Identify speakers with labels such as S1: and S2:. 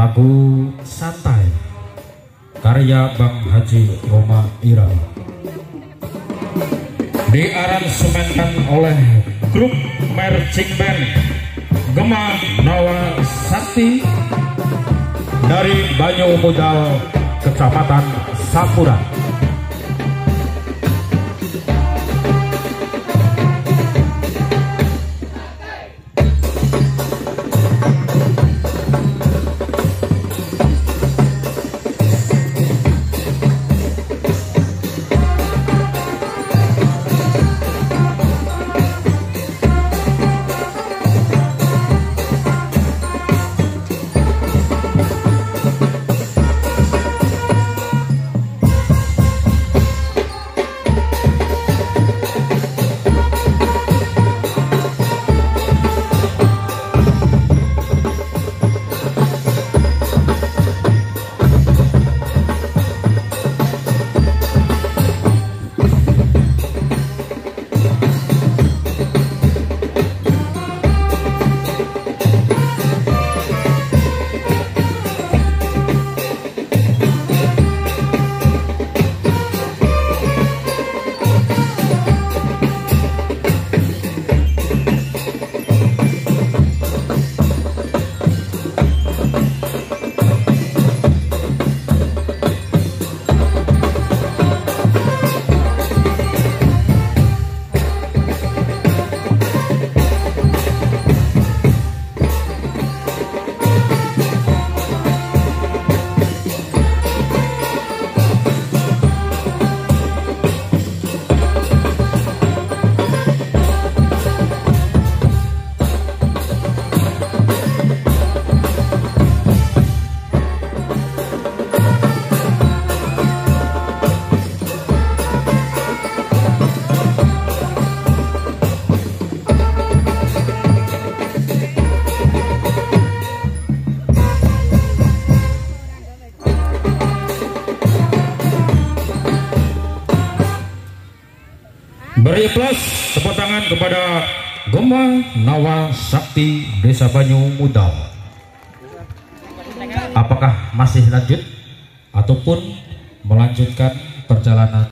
S1: lagu santai karya Bang Haji Roma Ira. Diaransemenkan oleh grup Mercing Band Gema Nawa Sakti dari Banyu Mudal Kecamatan Sapura Beri plus tepuk tangan kepada Gema Nawa Sakti Desa Banyu Mudal. Apakah masih lanjut ataupun melanjutkan perjalanan